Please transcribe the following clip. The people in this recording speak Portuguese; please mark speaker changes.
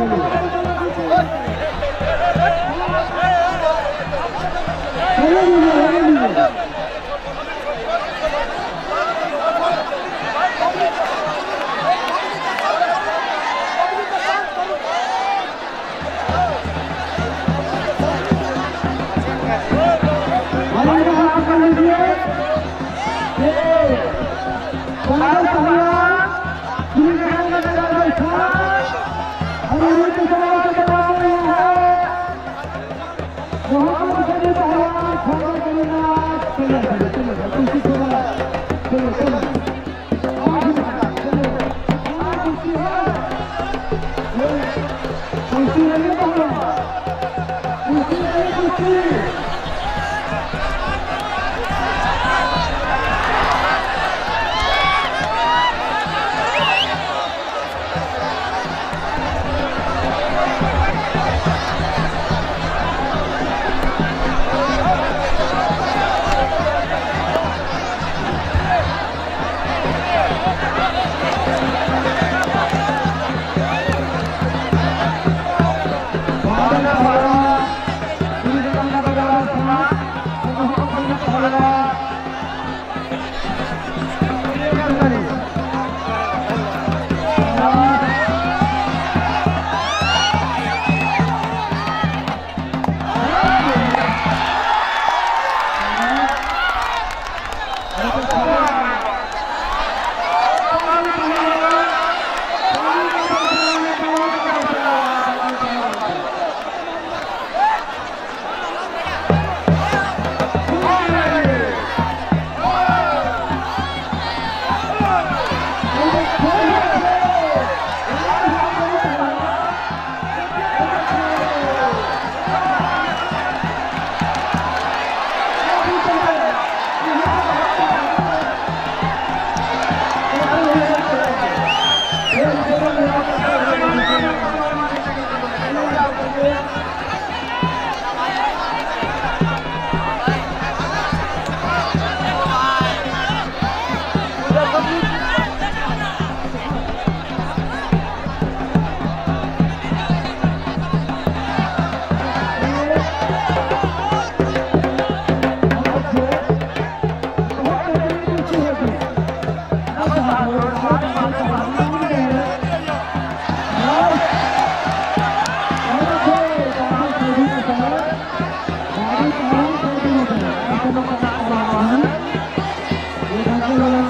Speaker 1: Vamos lá, vamos lá. भगवान शनि भगवान भगवान जगन्नाथ Thank you.